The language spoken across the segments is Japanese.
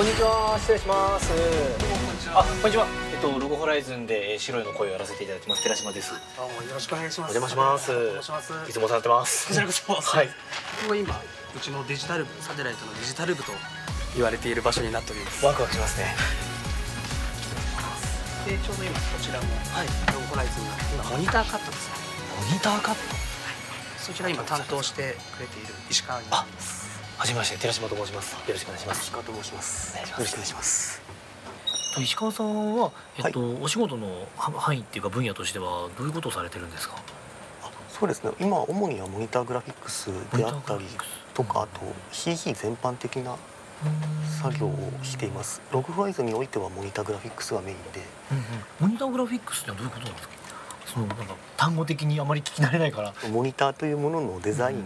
こんにちは失礼します。あこんにちは。えっとロゴホライズンでえー白いの声をやらせていただきます。寺島です。どうもよろしくお願いします。お邪魔します。いつもされてます。こちらこそ。はい。ここが今うちのデジタル部サテライトのデジタル部と言われている場所になっております。ワクワクしますね。でちょうど今こちらもはい。ロゴホライズンが今モニターカットですね。モニターカット？そちら今担当してくれている石川になりますはじめまして寺島と申します。よろしくお願いします。石川と申します。よろしくお願いします。と石川さんはえっと、お仕事のは範囲っていうか分野としてはどういうことをされてるんですか？あそうですね。今主にはモニターグラフィックスであったりとかあと CG 全般的な作業をしています。ログフライズにおいてはモニターグラフィックスがメインで。うんうん。モニターグラフィックスってどういうことなんですか？そのなんか単語的にあまり聞き慣れないから。モニターというもののデザイン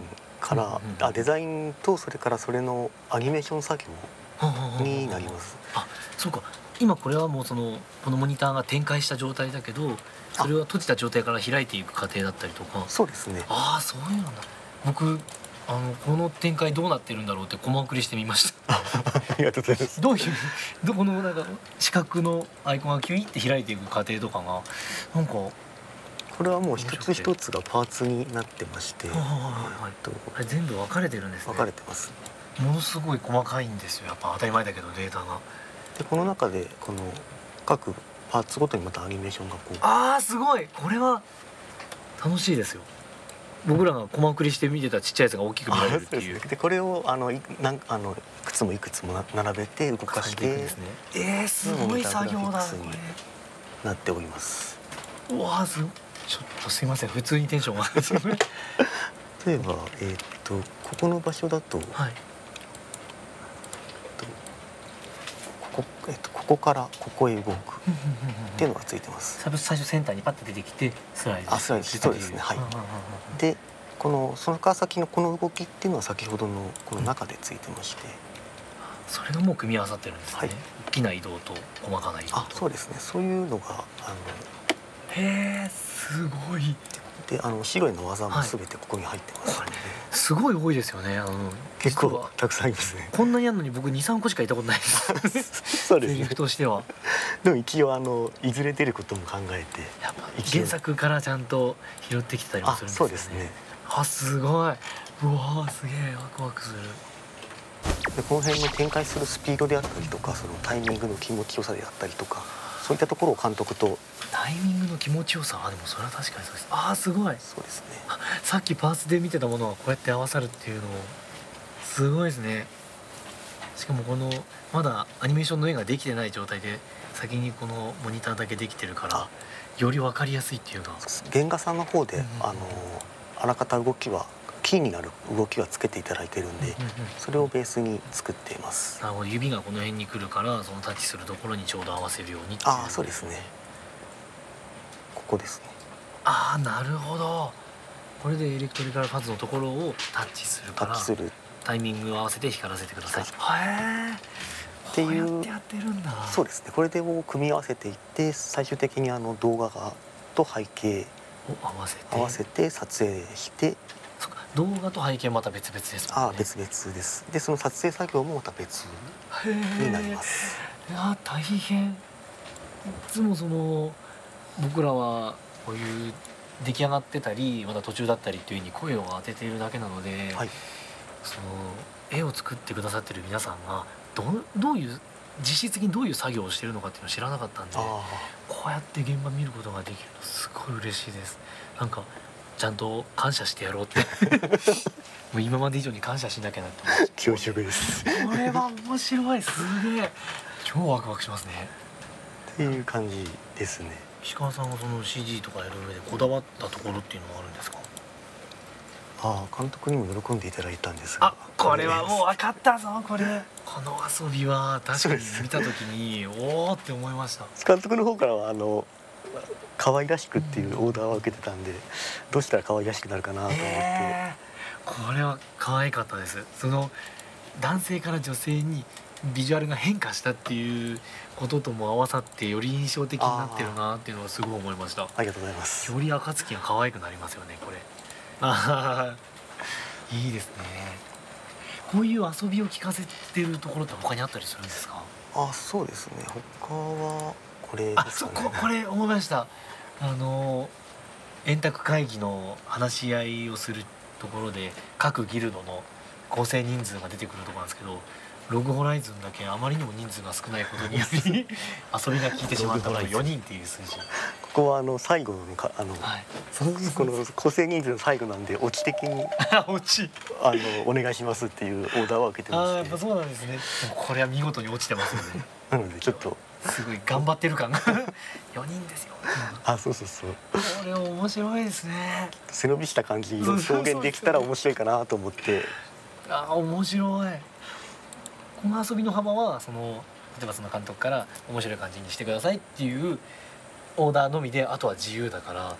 から、うんうんうんあデザインとそれからそれのアニメーション作業になります。あそうか。今これはもうそのこのモニターが展開した状態だけどそれは閉じた状態から開いていく過程だったりとか。そうですね。ああそういうのだ。僕あのこの展開どうなってるんだろうってコマ送りしてみました。ありがとうございます。どういうどこのなんか四角のアイコンがキュイって開いていく過程とかがなんかこれはもう一つ一つがパーツになってまして、はいはい全部分かれてるんですね。分かれてます。ものすごい細かいんですよ。やっぱ当たり前だけどデータが。でこの中でこの各パーツごとにまたアニメーションがこうあーすごい。これは楽しいですよ。僕らがコマ送りして見てたちっちゃいやつが大きく見られるっていう。でこれをあのいなんあのいくつもいくつもな並べて動かしていくんてですね。えー、すごい作業だなっております。わーすごいちょっとすいません普通にテンションが例えばえーっとここの場所だと、はい。ここえっとここからここへ動くっていうのがついてます。最初最初センターにパッと出てきてスライドあスライドそうですねはいうんうん。うんうんでこのそのから先のこの動きっていうのは先ほどのこの中でついてまして、それがもう組み合わさってるんですね、はい。大きな移動と細かな移動と。あそうですね。そういうのがあへえすごい。のであの白いの技も全てここに入ってます。ので、すごい多いですよねあの結構たくさんありますね。こんなにあるのに僕23個しかいたことないです。そうですね。セリフとしては。でも一応あのいずれ出ることも考えてやっぱ原作からちゃんと拾ってきてたりもあするんですよね。そうですね。あすごい。うわーすげえワクワクする。でこの辺の展開するスピードであったりとかそのタイミングの気持ちよさであったりとかそういったところを監督と。タイミングの気持ちよさあでもそれは確かにそうです。あーすごい。そうですね。あさっきパーツで見てたものがこうやって合わさるっていうのすごいですね。しかもこのまだアニメーションの絵ができてない状態で先にこのモニターだけできてるからより分かりやすいっていうのは原画さんの方で、うんあのあらかた動きはキーになる動きはつけていただいてるんで、それをベースに作っています。なるほど指がこの辺に来るからそのタッチするところにちょうど合わせるようにああそうですね。ここですね。ああなるほど。これでエレクトリカルファズのところをタッチするからタッチする。タイミングを合わせて光らせてください。へえっていうこうやってやってるんだ。そうですね。これでを組み合わせていって最終的にあの動画がと背景を合わせて。合わせて撮影して動画と背景また別々ですもんね。ああ別々です。でその撮影作業もまた別になります。いや大変。いつもその僕らはこういう出来上がってたりまだ途中だったりっていうふうに声を当てているだけなので、はい。その絵を作ってくださってる皆さんがどどういう実質的にどういう作業をしてるのかっていうのを知らなかったんであこうやって現場見ることができるのすごい嬉しいです。なんかちゃんと感謝してやろうって。もう今まで以上に感謝しなきゃなって恐縮です。これは面白い。すげえ。超ワクワクしますね。っていう感じですね。石川さんがその CG とかやる上でこだわったところっていうのはあるんですか？ああ監督にも喜んでいただいたんですが。あこれはもう分かったぞこれ。この遊びは。確かに見た時におおって思いました。監督の方からはあの可愛らしくっていうオーダーは受けてたんでどうしたら可愛らしくなるかなと思って、えー。これは可愛かったです。その男性から女性にビジュアルが変化したっていうこととも合わさってより印象的になってるなっていうのはすごい思いました。ありがとうございます。より暁が可愛くなりますよねこれ。ああいいですね。こういう遊びを聞かせてるところって他にあったりするんですか？あそうですね。他はこれあそここれ思いました。あの円卓会議の話し合いをするところで各ギルドの構成人数が出てくるところなんですけどログホライズンだけあまりにも人数が少ないことにより遊びが効いてしまったのは4人っていう数字。ここはあの最後のかあの、はいこの構成人数の最後なんでオチ的に 落ち。あのお願いしますっていうオーダーは受けてあまして。ぱそうなんですね。これは見事に落ちてますよね。なのでちょっとすごい頑張ってる感が。4人ですよ。あそうそうそう。これ面白いですね。背伸びした感じを表現できたら面白いかなと思って。あー面白い。この遊びの幅はその例えばその監督から面白い感じにしてくださいっていうオーダーのみであとは自由だから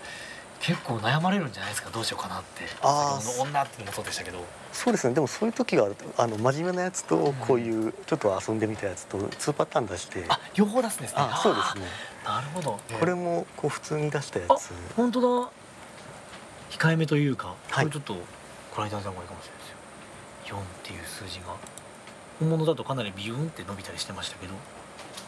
結構悩まれるんじゃないですかどうしようかなって。あの女ってのもそうでしたけど。そうですね。でもそういう時はあの真面目なやつとこういうちょっと遊んでみたやつと2パターン出して。あ両方出すんですね。あそうですね。なるほど。これもこう普通に出したやあつ本当だ。控えめというか、はい。これちょっとご覧いただいた方がいいかもしれないですよ。4っていう数字が。本物だとかなりビューンって伸びたりしてましたけど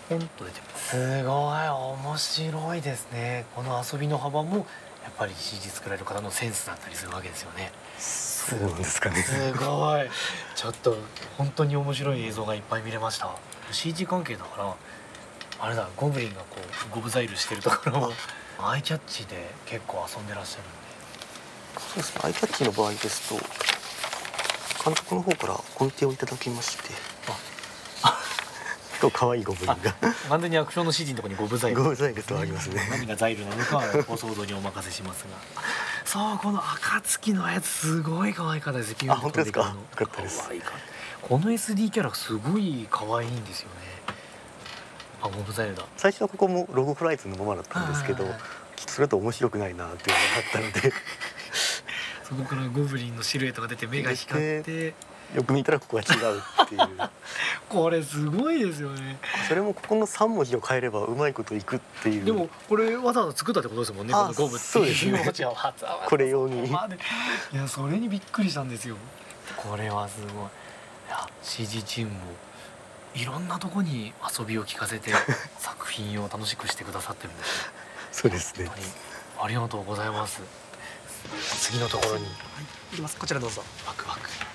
ポンと出てます。すごい。面白いですね。この遊びの幅もやっぱり CG 作られる方のセンスだったりするわけですよね。そうなんですかね。すごい。ちょっと本当に面白い映像がいっぱい見れました。CG 関係だからあれだゴブリンがこうゴブザイルしてるところをアイキャッチで結構遊んでらっしゃるんで。そうですね。アイキャッチの場合ですと監督の方から音程をいただきましてと可愛いゴブリンが。完全にアクションの指示のところにゴブザイル。ゴブザイルとありますね。何がザイルなのかはご想像にお任せしますが。そうこの暁のやつすごい可愛かったですあ本当ですか？飛んくるの。よかった。ですこの SD キャラすごい可愛いんですよね。あゴブザイルだ。最初はここもロゴフライズのままだったんですけどそれだと面白くないなっていうのがあったので。そこからゴブリンのシルエットが出て目が光ってよく見たらここは違うっていう。これすごいですよね。それもここの3文字を変えればうまいこといくっていう。でもこれわざわざ作ったってことですもんねこあのゴブって。そうですね。いう文字をこれ用に。いやそれにびっくりしたんですよ。これはすごい。いや CG チームもいろんなとこに遊びを聞かせて作品を楽しくしてくださってるんです。ね そうですね。本当にありがとうございます。次のところに。いきます。こちらどうぞ。ワクワク。失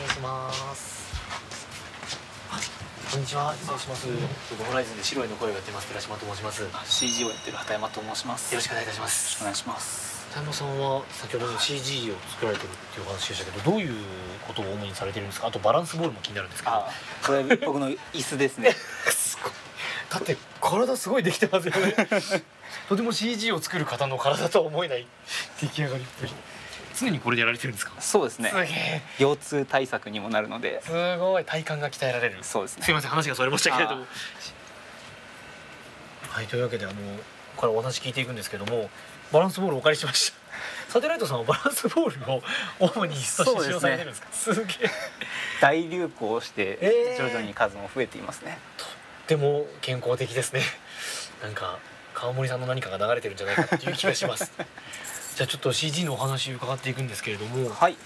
礼します。あこんにちは。失礼します。僕ホライズンで白いの声をやってます寺島と申します。よ CG をやってる畑山と申します。ろしくお願いいたします。お願いします。田山さんは先ほどの CG を作られてるっていうお話でしたけどどういうことを主にされてるんですか？あとバランスボールも気になるんですけど。あこれ僕の椅子ですね。すごい。だって体すごいできてますよね。とても CG を作る方の体とは思えない出来上がりっぷり常にこれでやられてるんですか？そうですね。腰痛対策にもなるので。すごい体幹が鍛えられる。そうですね。すいません話がそれましたけれども。あはいというわけであのこれお話聞いていくんですけどもバランスボールお借りしました。サテライトさんはバランスボールを主に使用されてるんですか？すげえ。大流行してえー。徐々に数も増えていますね、でも健康的ですね。なんか川森さんの何かが流れてるんじゃないかっていう気がしますじゃあちょっと CG のお話伺っていくんですけれどもどはい、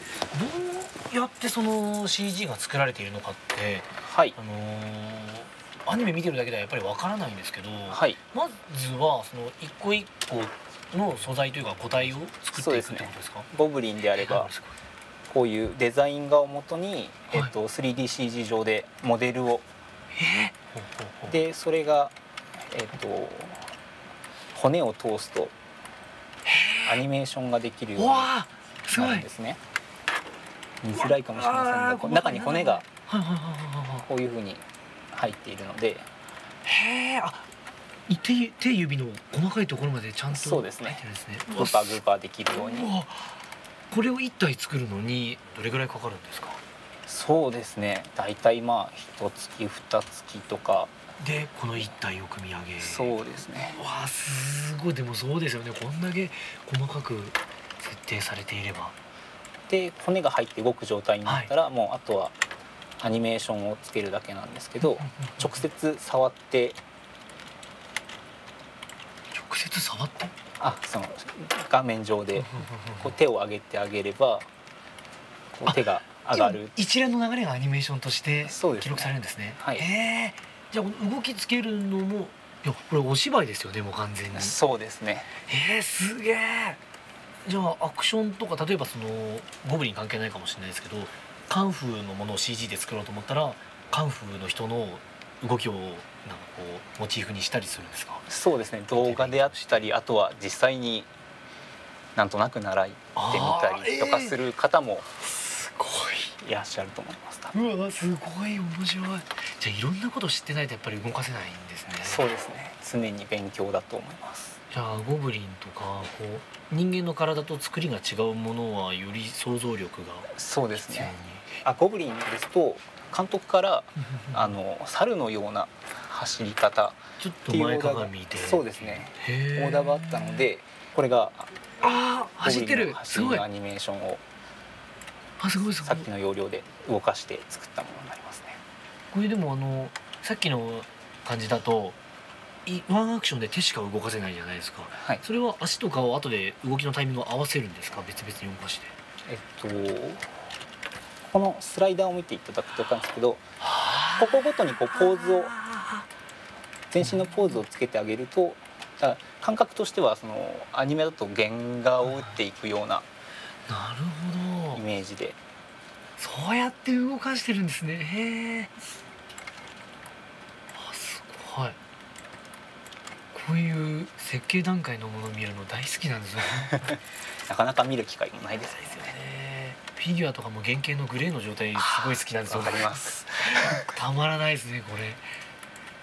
うやってその CG が作られているのかってはい。あのーアニメ見てるだけではやっぱりわからないんですけど、はい。まずはその一個一個の素材というか個体を作っていくってことですか？ゴブリンであればこういうデザイン画をもとに、はい。えっと、3DCG 上でモデルを。でそれが、えっと、骨を通すとアニメーションができるようにない。るんですね。見づらいかもしれませんが中に骨がこういうふうに。入っているので。へえあ手手指の細かいところまでちゃんとそうですね。入ってるんですね。グーパーグーパーできるように。これを一体作るのにどれぐらいかかるんですか？そうですね。大体まあ一月二月とかでこの一体を組み上げ。そうですね。わあすごい。でもそうですよね。こんだけ細かく設定されていれば。で骨が入って動く状態になったら、もうあとはアニメーションをつけるだけなんですけど直接触って。直接触ってあその画面上でこう手を上げてあげればこう手が上がる。一連の流れがアニメーションとして記録されるんですね。はい。えーじゃあ動きつけるのもいやこれお芝居ですよねもう完全に。そうですね。えー、すげえ。じゃあアクションとか例えばそのゴブリン関係ないかもしれないですけどカンフーのものを CG で作ろうと思ったらカンフーの人の動きをなんかこうモチーフにしたりするんですか？そうですね。動画であったりあとは実際になんとなく習いてみたりとかする方もいらっしゃると思います、うわすごい面白い。じゃあいろんなこと知ってないとやっぱり動かせないんですね。そうですね。常に勉強だと思います。じゃあゴブリンとかこう人間の体と作りが違うものはより想像力がそうですね。あゴブリンですと監督からあの猿のような走り方ちょっとっていう前かがみで。そうですね。オーダーがあったのでこれがああ走ってる。すごい。アニメーションをあすごいすごい。さっきの要領で動かして作ったものになりますね。これでもあのさっきの感じだといワンアクションで手しか動かせないじゃないですか。はい。それは足とかを後で動きのタイミングを合わせるんですか？別々に動かして。えっとこのスライダーを見ていただくと分かるんですけどここごとにこうポーズを全身のポーズをつけてあげるとだ感覚としてはそのアニメだと原画を打っていくような。なるほイどメージで。そうやって動かしてるんですね。へえあすごい。こういう設計段階のものを見るの大好きなんですよ。なかなか見る機会もないですよね。ね。フィギュアとかも原型のグレーの状態すごい好きなんですよ。わかります。たまらないですねこれ。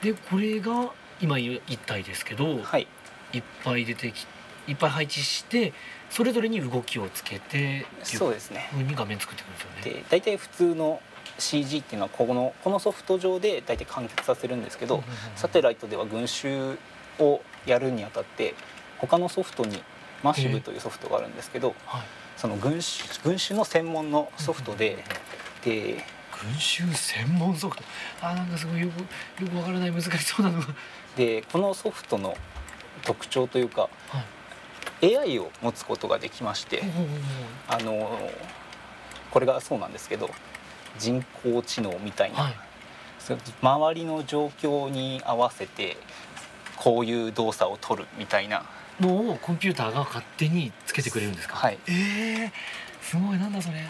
でこれが今1体ですけど、はい、いっぱい出てきいっぱい配置してそれぞれに動きをつけてそうですね。に画面作っていくんですよね。で大体普通の CG っていうのはこのこのソフト上で大体完結させるんですけど、サテライトでは群衆をやるにあたって他のソフトにマッシブというソフトがあるんですけど、はい。その群衆群衆の専門のソフトで、で群衆専門ソフト？あなんかすごいよくよくわからない難しそうなのが。でこのソフトの特徴というか、は AI を持つことができまして、あのこれがそうなんですけど人工知能みたいな、はい。周りの状況に合わせてこういう動作を取るみたいな。のをコンピューターが勝手につけてくれるんですか？はい。ええすごいなんだそれ。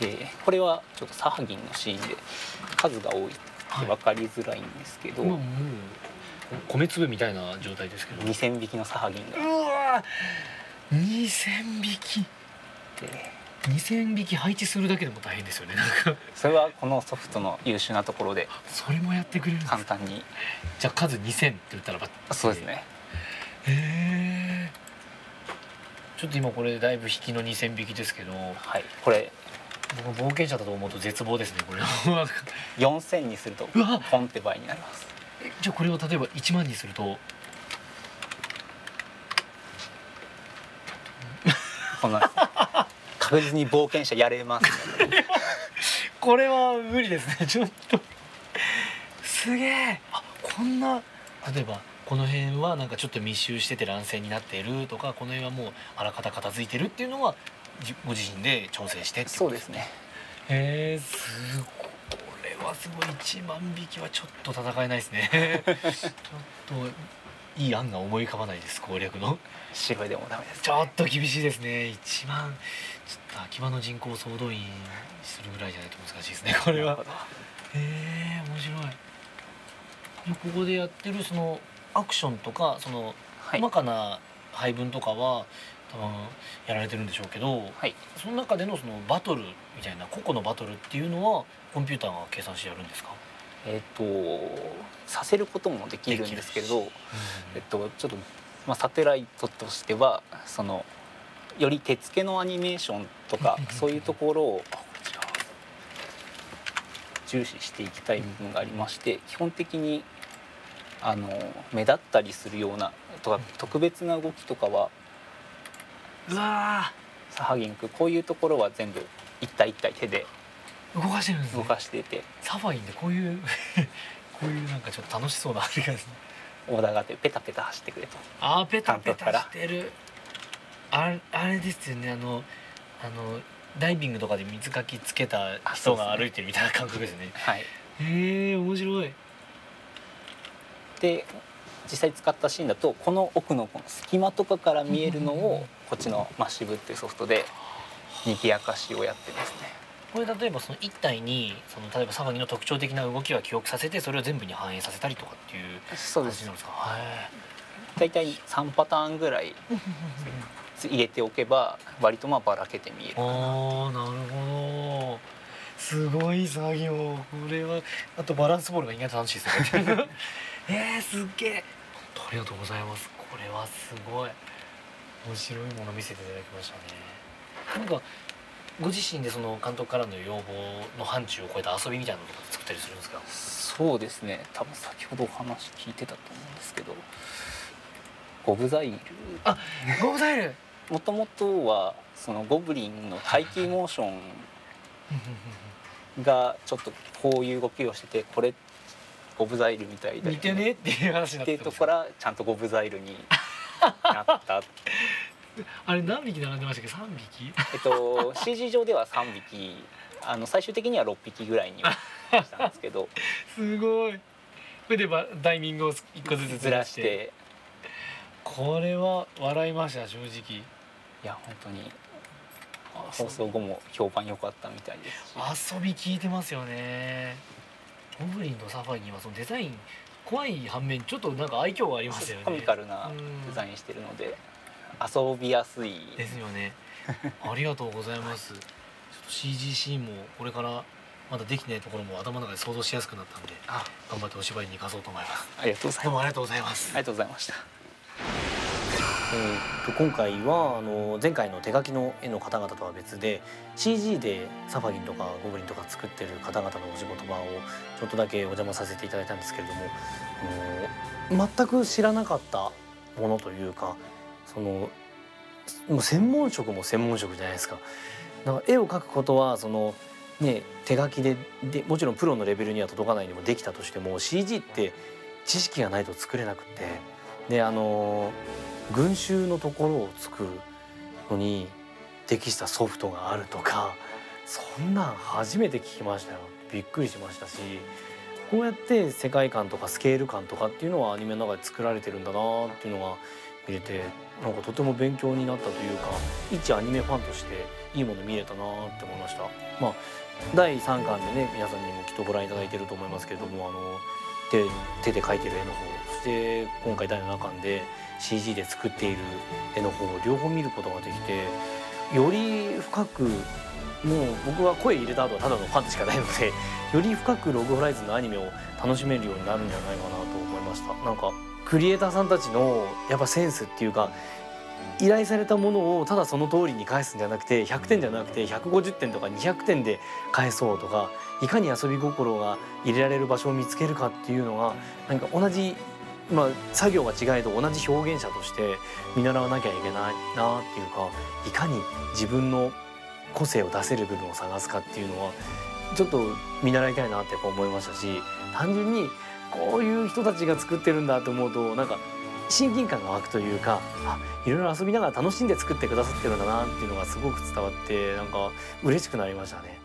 でこれはちょっとサハギンのシーンで数が多いって分かりづらいんですけど、もうもう米粒みたいな状態ですけど。2,000匹のサハギンが。うわ2000匹で2000匹配置するだけでも大変ですよねなんか。それはこのソフトの優秀なところでそれもやってくれるんです簡単に。じゃあ数2000って言ったらばそうですね。へえちょっと今これだいぶ引きの2000匹ですけどはいこれ。僕冒険者だと思うと絶望ですねこれ。4,000にするとうわポンって倍になります。えじゃあこれを例えば1万にするとこんな確実に冒険者やれます。ねこれは無理ですね。ちょっと。すげえ。あこんな。例えばこの辺はなんかちょっと密集してて乱戦になっているとかこの辺はもうあらかた片付いてるっていうのはじご自身で調整してっていそうですね。へえすごい。これはすごい。1万匹はちょっと戦えないですね。ちょっといい案が思い浮かばないです攻略の。白いでもダメです、ね、ちょっと厳しいですね。1万ちょっと秋葉の人口総動員するぐらいじゃないと難しいですねこれは。へえ面白い。でここでやってるそのアクションとかそのはい。細かな配分とかは多分やられてるんでしょうけどはい。その中でのそのバトルみたいな個々のバトルっていうのはコンピューターが計算してやるんですか、えっ、とさせることもできるんですけどえっとちょっと、まあ、サテライトとしてはそのより手付けのアニメーションとかそういうところを重視していきたい部分がありまして基本的にあの目立ったりするようなとか特別な動きとかはうわサハギンクこういうところは全部一体一体手でー動かしてるんですね。動かしていて。サファインでこういう こういうなんかちょっと楽しそうなですね。オーダーがあってペタペタ走ってくれと。あーペタペタしてる。あれあれですよねあのあのダイビングとかで水かきつけた人が歩いてるみたいな感覚ですね。はい。へえ面白い。で実際使ったシーンだとこの奥のこの隙間とかから見えるのをこっちのマッシブっていうソフトで賑やかしをやってますねこれ例えばその一体にその例えばサファギの特徴的な動きは記憶させてそれを全部に反映させたりとかっていうそうです。感じなんですか？へ大体3パターンぐらい入れておけば割とまあばらけて見えるえあーなるほど。すごい作業。これはあとバランスボールが意外と楽しいですよね。えー、すっげえ。ありがとうございます。これはすごい。面白いもの見せていただきましたね。なんかご自身でその監督からの要望の範疇を超えた遊びみたいなのとか作ったりするんですか？そうですね。多分先ほどお話聞いてたと思うんですけどゴブザイル。あゴブザイル。もともとはそのゴブリンの耐久モーションがちょっとこういう動きをしててこれゴブザイルみたいだよ似てねっていう話になっていうとこからちゃんとゴブザイルになったあれ何匹並んでましたっけ？3匹？えっと CG 上では3匹。あの最終的には6匹ぐらいにはしたんですけど。すごい。これでばタイミングを1個ずつずずららしして。てこれは笑いました正直。いや本当に。放送後も評判良かったみたいですし。遊び効いてますよね。ゴブリンとサファイにはそのデザイン怖い反面ちょっとなんか愛嬌がありますよね。コミカルなデザインしてるので遊びやすい。ですよね。ありがとうございます。ちょっと CGC もこれからまだできてないところも頭の中で想像しやすくなったんであ。頑張ってお芝居に生かそうと思います。ありがとうございます。どうもありがとうございます。ありがとうございました。えーと今回はあの前回の手書きの絵の方々とは別で CG でサファギンとかゴブリンとか作ってる方々のお仕事場をちょっとだけお邪魔させていただいたんですけれどもあの全く知らなかったものというかそのもう専門職も専門職じゃないですか。だか絵を描くことはそのね手書きででもちろんプロのレベルには届かないにもできたとしても CG って知識がないと作れなくてであの群衆のところを作るのに適したソフトがあるとかそんなん初めて聞きましたよびっくりしましたしこうやって世界観とかスケール感とかっていうのはアニメの中で作られてるんだなっていうのが見れてなんかとても勉強になったというか一アニメファンとしていいもの見れたなって思いました。まあ第3巻でね皆さんにもきっとご覧いただいてると思いますけれどもあの手手で描いてる絵の方そして今回第7巻で CG で作っている絵の方を両方見ることができてより深くもう僕は声入れた後はただのファンでしかないのでより深くログホライズンのアニメを楽しめるようになるんじゃないかなと思いましたなんかクリエイターさんたちのやっぱセンスっていうか依頼されたものをただその通りに返すんじゃなくて100点じゃなくて150点とか200点で返そうとかいかに遊び心が入れられる場所を見つけるかっていうのがなんか同じまあ作業が違えど同じ表現者として見習わなきゃいけないなっていうかいかに自分の個性を出せる部分を探すかっていうのはちょっと見習いたいなってやっぱ思いましたし単純にこういう人たちが作ってるんだと思うとなんか親近感が湧くというかあいろいろ遊びながら楽しんで作ってくださってるんだなっていうのがすごく伝わってなんか嬉しくなりましたね。